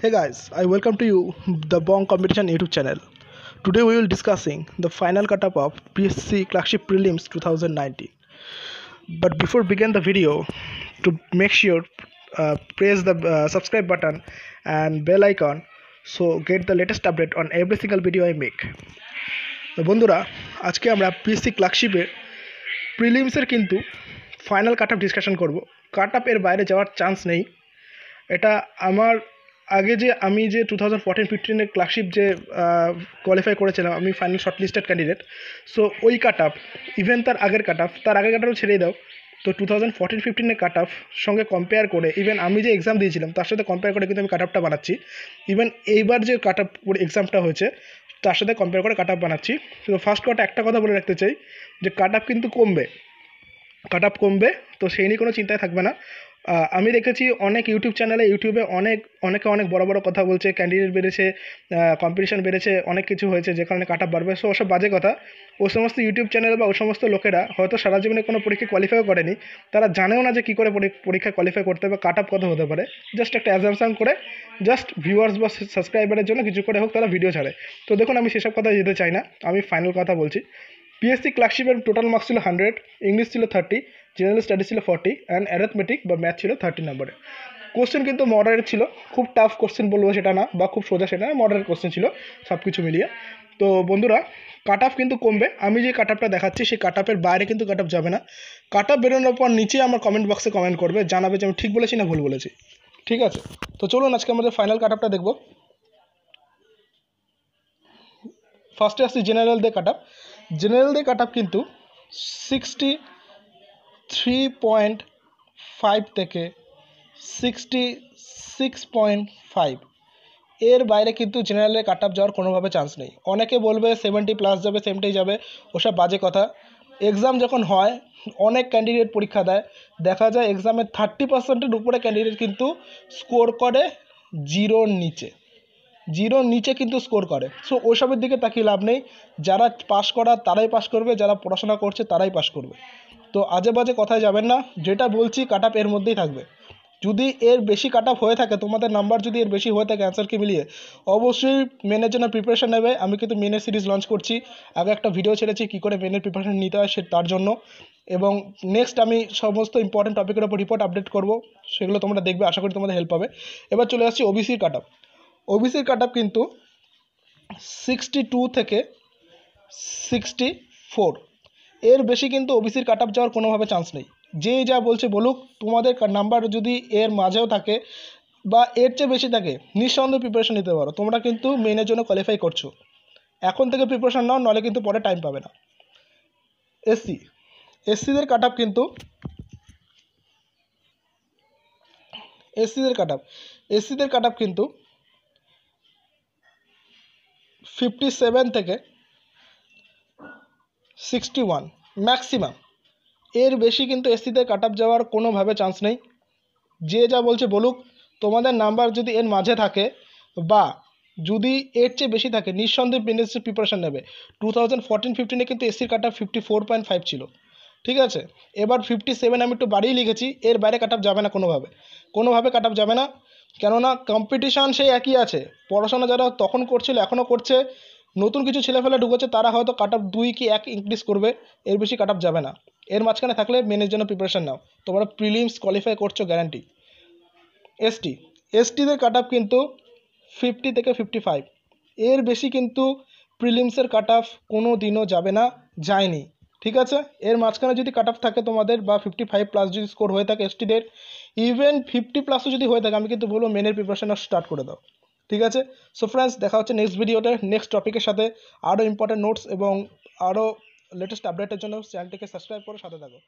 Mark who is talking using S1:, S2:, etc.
S1: Hey guys, I welcome to you the Bong Competition YouTube channel. Today we will discussing the final cut-up of PSC Clerkship Prelims 2019. But before begin the video, to make sure uh, press the uh, subscribe button and bell icon so get the latest update on every single video I make. তো বন্ধুরা আজকে আমরা PSC ক্লার্কশিপের প্রিলিমসের কিন্তু final কাট up discussion করব কাট up এর বাইরে যাওয়ার chance নেই এটা আমার আগে যে আমি যে টু থাউজেন্ড ফোরটিন ফিফটিনে ক্লার্কশিপ যে কোয়ালিফাই করেছিলাম, আমি final short listed candidate so ওই কাট আপ ইভেন তার আগের কাট আপ তার আগের কাট আপ ছেড়েই দাও। তো টু থাউজেন্ড ফোরটিন ফিফটিনের কাট আপ সঙ্গে কম্পেয়ার করে ইভেন আমি যে এক্সাম দিয়েছিলাম, তার সাথে কম্পেয়ার করে কিন্তু আমি কাট আপটা বানাচ্ছি। ইভেন এইবার যে কাট আপ এক্সামটা হয়েছে, তার সাথে কম্পেয়ার করে কাট আপ বানাচ্ছি। তো ফার্স্ট কথা একটা কথা বলে রাখতে চাই, যে কাট আপ কিন্তু কমবে। কাট আপ কমবে, তো সেই নিয়ে কোনো চিন্তায় থাকবে না। আমি দেখেছি অনেক ইউটিউব চ্যানেলে, ইউটিউবে অনেক, অনেকে অনেক বড় বড় কথা বলছে ক্যান্ডিডেট বেড়েছে কম্পিটিশন বেড়েছে, অনেক কিছু হয়েছে যে কারণে কাট বাড়বে। সো ওসব বাজে কথা। ও সমস্ত ইউটিউব চ্যানেল বা ও সমস্ত লোকেরা হয়তো সারা জীবনে কোনো পরীক্ষা কোয়ালিফাইও করেনি। তারা জানেও না যে কী করে পরী- পরীক্ষা কোয়ালিফাই করতে হবে কাট আপ কত হতে পারে। জাস্ট একটা অ্যাজামশন করে জাস্ট ভিউয়ার্স বা সাবস্ক্রাইবারের জন্য কিছু করে হোক, তারা ভিডিও ছাড়ে। তো দেখুন, আমি সেসব কথা যেতে চাই না। আমি ফাইনাল কথা বলছি। পিএসসি ক্লার্কশিপের টোটাল মার্কস ছিল হান্ড্রেড ইংলিশ ছিল থার্টি জেনারেল স্টাডিজ ছিল ফর্টি অ্যান্ড অ্যারেথমেটিক বা ম্যাথ ছিল থার্টি নম্বরে কোশ্চেন কিন্তু মডারেট ছিল, খুব টাফ কোশ্চেন বলব সেটা না বা খুব সোজা সেটা না মডারেট কোশ্চেন ছিল সব কিছু মিলিয়ে। তো বন্ধুরা কাট অফ কিন্তু কমবে, আমি যে কাট আপটা দেখাচ্ছি সেই কাট আপের বাইরে কিন্তু কাট আপ যাবে না। কাট আপ বেরোনোর পর নিচে আমার কমেন্ট বক্সে কমেন্ট করবে, জানাবে যে আমি ঠিক বলেছি না ভুল বলেছি। ঠিক আছে? তো চলুন আজকে আমাদের ফাইনাল কাট আপটা দেখব। ফার্স্টে আসছি জেনারেল দিয়ে কাট আপ জেনারেল দিয়ে কাট আপ কিন্তু সিক্সটি থ্রি পয়েন্ট ফাইভ থেকে সিক্সটি সিক্স পয়েন্ট ফাইভ এর বাইরে কিন্তু জেনারেলে কাট আপ যাওয়ার কোনোভাবে চান্স নেই। অনেকে বলবে সেভেন্টি প্লাস যাবে সেভেন্টি যাবে, ওসব বাজে কথা। এক্সাম যখন হয়, অনেক ক্যান্ডিডেট পরীক্ষা দেয়। দেখা যায় এক্সামে থার্টি পার্সেন্টের উপরে ক্যান্ডিডেট কিন্তু স্কোর করে জিরোর নিচে। জিরোর নিচে কিন্তু স্কোর করে। সো ওইসবের দিকে তাকিয়ে লাভ নেই। যারা পাস করা, তারাই পাস করবে। যারা পড়াশোনা করছে, তারাই পাস করবে। তো, আজে বাজে কথায় যাবেন না। যেটা বলছি কাট এর মধ্যেই থাকবে। যদি এর বেশি কাট হয়ে থাকে, তোমাদের নাম্বার যদি এর বেশি হয়ে থাকে অ্যান্সারকে মিলিয়ে? অবশ্যই মেনের জন্য প্রিপারেশান নেবে। আমি কিন্তু মেনের সিরিজ লঞ্চ করছি। আগে একটা ভিডিও ছেড়েছি, কী করে মেনের প্রিপারেশান নিতে হয় সে তার জন্য। এবং নেক্সট আমি সমস্ত ইম্পর্টেন্ট টপিকের ওপর রিপোর্ট আপডেট করব। সেগুলো তোমরা দেখবে, আশা করি তোমাদের হেল্প হবে এবার চলে আসছি ওবিসির কাট ওবিসির কাট আপ কিন্তু সিক্সটি টু থেকে সিক্সটি ফোর এর বেশি কিন্তু ওবিসির কাট আপ যাওয়ার কোনোভাবে চান্স নেই। যে যা বলছে বলুক, তোমাদের নাম্বার যদি এর মাঝেও থাকে বা এর চেয়ে বেশি থাকে, নিঃসন্দেহে প্রিপারেশন নিতে পারো। তোমরা কিন্তু মেনের জন্য কোয়ালিফাই করছ। এখন থেকে প্রিপারেশন নাও, নাহলে কিন্তু পরে টাইম পাবে না। এসসি এসসিদের কাট আপ কিন্তু এসসিদের কাট আপ এসসিদের কাট আপ কিন্তু ফিফটি সেভেন থেকে সিক্সটি ওয়ান ম্যাক্সিমাম এর বেশি কিন্তু এসসিতে কাট আপ যাওয়ার কোনোভাবে চান্স নেই। যে যা বলছে বলুক, তোমাদের নাম্বার যদি এর মাঝে থাকে বা যদি এর চেয়ে বেশি থাকে, নিঃসন্দেহে বিএনএসসি প্রিপারেশন নেবে। টু থাউজেন্ড ফোরটিন ফিফটিনে কিন্তু এসসির cut up fifty four point five ছিল। ঠিক আছে? এবার ফিফটি সেভেন আমি একটু বাড়িয়ে লিখেছি, এর বাইরে কাট আপ যাবে না কোনোভাবে। কোনোভাবে কাট আপ যাবে না। কেননা কম্পিটিশান সেই একই আছে। পড়াশোনা যারা তখন করছিল, এখনও করছে, নতুন কিছু ছেলেফেলে ঢুকেছে, তারা হয়তো কাট আপ দুই কি এক ইনক্রিজ করবে, এর বেশি কাট আপ যাবে না। এর মাঝখানে থাকলে মেনের জন্য প্রিপারেশান নাও। তোমরা প্রিলিমস কোয়ালিফাই করছ গ্যারান্টি এসটি এসটিদের কাট আপ কিন্তু ফিফটি থেকে ফিফটি ফাইভ এর বেশি কিন্তু প্রিলিমসের কাট অফ কোনো দিনও যাবে না, যায়নি। ঠিক আছে? এর মাঝখানে যদি কাট অফ থাকে তোমাদের বা ফিফটি ফাইভ প্লাস যদি স্কোর হয়ে থাকে এসটিদের ইভেন ফিফটি প্লাসও যদি হয়ে থাকে, আমি কিন্তু বলব মেনের প্রিপারেশন স্টার্ট করে দাও। ঠিক আছে? সো ফ্রেন্ডস দেখা হচ্ছে নেক্সট ভিডিওতে নেক্সট টপিকের সাথে আরও ইম্পর্টেন্ট নোটস এবং আরও লেটেস্ট আপডেটের জন্য চ্যানেলটিকে সাবস্ক্রাইব করে সাথে থাকো।